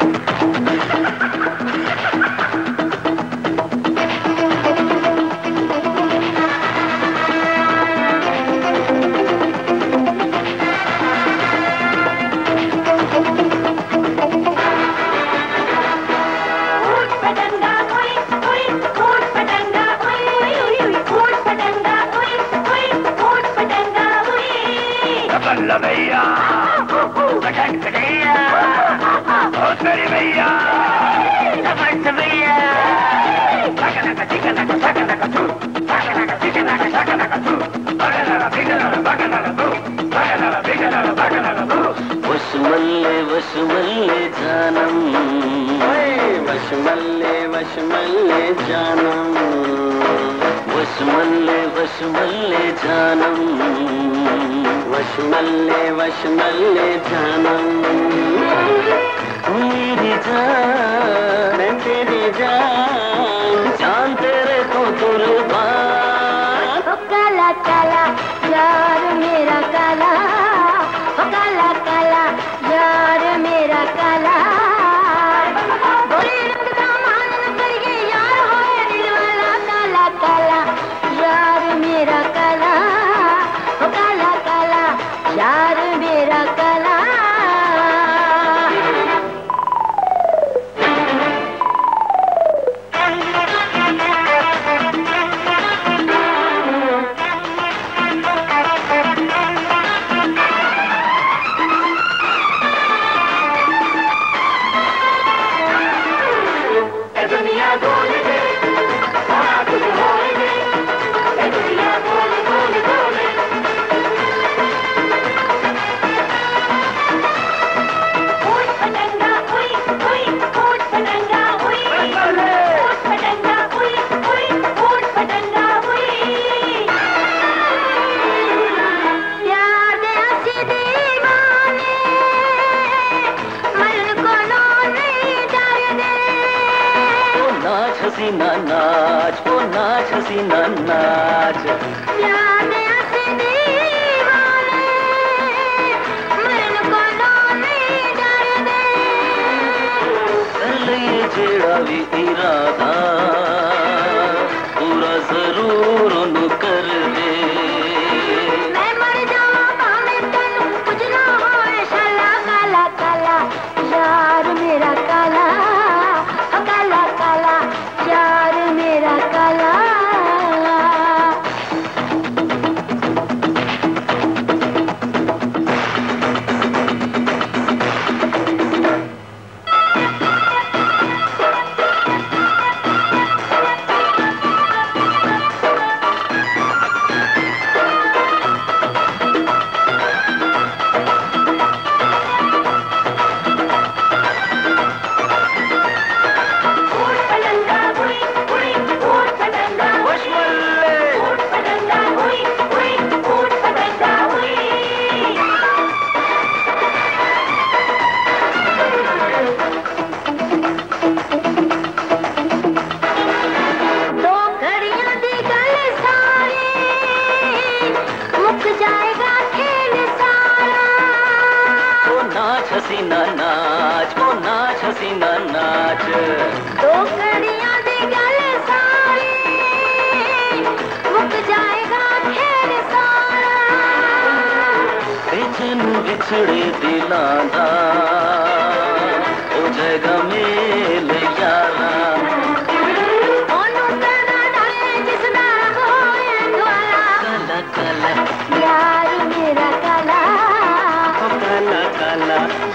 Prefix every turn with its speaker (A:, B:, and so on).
A: Good for them. मैया कटक कटैया वशमल्ले जानम। वशमल्ले वशमल्ले जानम। वशमल्ले वशमल्ले
B: जानम। वशमल्ले वशमल्ले जानम। मेरी
A: जान। हसीना नाच ओ नाच हसीना नाच।
B: याद को
A: कर लिए जेड़ा भी इरादा नाच हसीना नाच ओ नाच हसीना नाच।
B: दो कड़ियाँ दे गल मुक जाएगा खेर सारा।
A: बिछड़े दिला दा ओ जगा Anna.